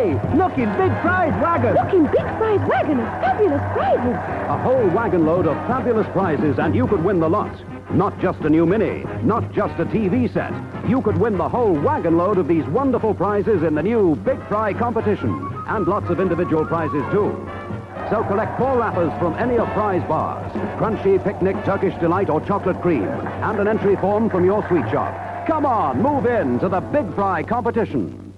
Hey, look in Big Prize Wagon. Look in Big Prize Wagon of fabulous prizes. A whole wagon load of fabulous prizes, and you could win the lot. Not just a new Mini, not just a TV set. You could win the whole wagon load of these wonderful prizes in the new Big Fry competition, and lots of individual prizes, too. So collect four wrappers from any of Fry's bars, Crunchie, Picnic, Turkish Delight, or Chocolate Cream, and an entry form from your sweet shop. Come on, move in to the Big Fry competition.